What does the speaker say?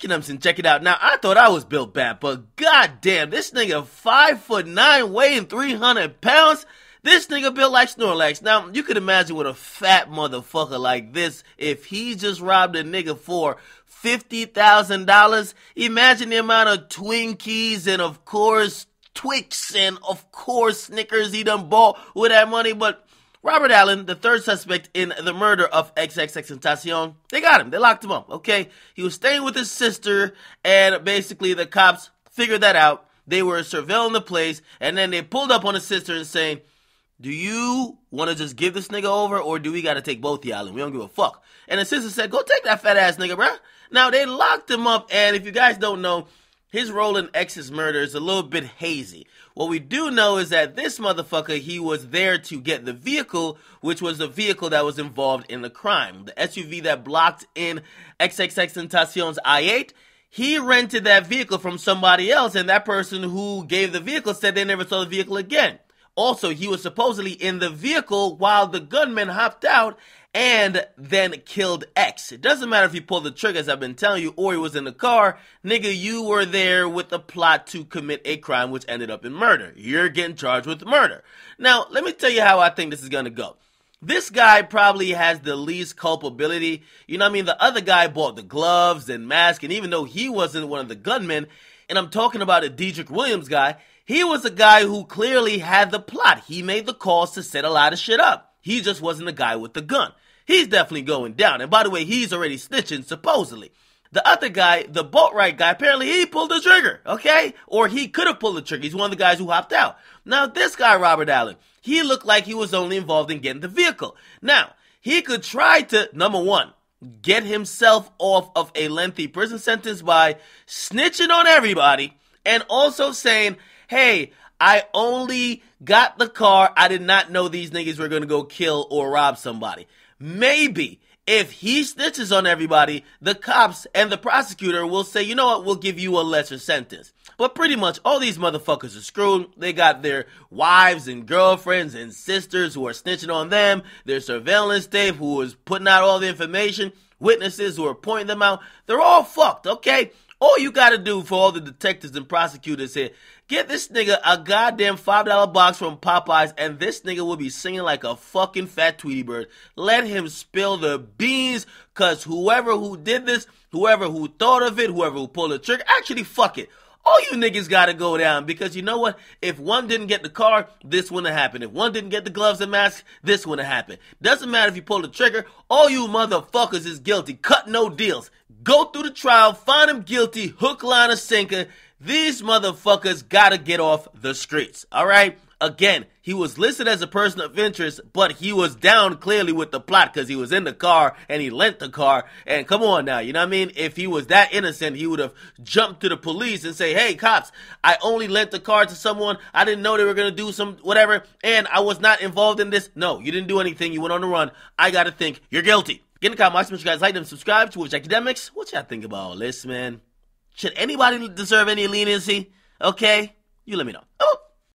Chicken check it out. Now, I thought I was built bad, but goddamn, this nigga five foot nine, weighing 300 pounds. This nigga built like Snorlax. Now, you could imagine what a fat motherfucker like this, if he just robbed a nigga for $50,000, imagine the amount of Twinkies and, of course, Twix and, of course, Snickers he done bought with that money. But Robert Allen, the third suspect in the murder of XXXTentacion, they got him. They locked him up, okay? He was staying with his sister, and basically the cops figured that out. They were surveilling the place, and then they pulled up on his sister and saying, do you want to just give this nigga over, or do we got to take both y'all and we don't give a fuck? And the sister said, go take that fat ass nigga, bruh. Now, they locked him up, and if you guys don't know, his role in X's murder is a little bit hazy. What we do know is that this motherfucker, he was there to get the vehicle, which was the vehicle that was involved in the crime. The SUV that blocked in XXX XXXTentacion's I-8, he rented that vehicle from somebody else, and that person who gave the vehicle said they never saw the vehicle again. Also, he was supposedly in the vehicle while the gunman hopped out and then killed X. It doesn't matter if he pulled the trigger, as I've been telling you, or he was in the car. Nigga, you were there with the plot to commit a crime which ended up in murder. You're getting charged with murder. Now, let me tell you how I think this is gonna go. This guy probably has the least culpability. You know I mean? The other guy bought the gloves and mask, and even though he wasn't one of the gunmen, and I'm talking about a Dedrick Williams guy, he was a guy who clearly had the plot. He made the calls to set a lot of shit up. He just wasn't the guy with the gun. He's definitely going down. And by the way, he's already snitching, supposedly. The other guy, the Boatwright guy, apparently he pulled the trigger, okay? Or he could have pulled the trigger. He's one of the guys who hopped out. Now, this guy, Robert Allen, he looked like he was only involved in getting the vehicle. Now, he could try to, number one, get himself off of a lengthy prison sentence by snitching on everybody and also saying, hey, I only got the car. I did not know these niggas were going to go kill or rob somebody. Maybe if he snitches on everybody, the cops and the prosecutor will say, you know what, we'll give you a lesser sentence. But pretty much all these motherfuckers are screwed. They got their wives and girlfriends and sisters who are snitching on them, their surveillance tape who is putting out all the information, witnesses who are pointing them out. They're all fucked, okay? All you gotta do for all the detectives and prosecutors here, get this nigga a goddamn $5 box from Popeyes and this nigga will be singing like a fucking fat Tweety Bird. Let him spill the beans, cause whoever who did this, whoever who thought of it, whoever who pulled the trigger, actually fuck it. All you niggas gotta go down because you know what? If one didn't get the car, this wouldn't happen. If one didn't get the gloves and mask, this wouldn't happen. Doesn't matter if you pull the trigger, all you motherfuckers is guilty. Cut no deals. Go through the trial, find them guilty, hook, line, or sinker. These motherfuckers gotta get off the streets. All right? Again, he was listed as a person of interest, but he was down clearly with the plot because he was in the car and he lent the car. And come on now, you know what I mean? If he was that innocent, he would have jumped to the police and say, "Hey, cops, I only lent the car to someone. I didn't know they were gonna do some whatever, and I was not involved in this." No, you didn't do anything. You went on the run. I gotta think you're guilty. Get in the comments, make sure you guys like them, subscribe to Which Akademiks. What y'all think about all this, man? Should anybody deserve any leniency? Okay, you let me know.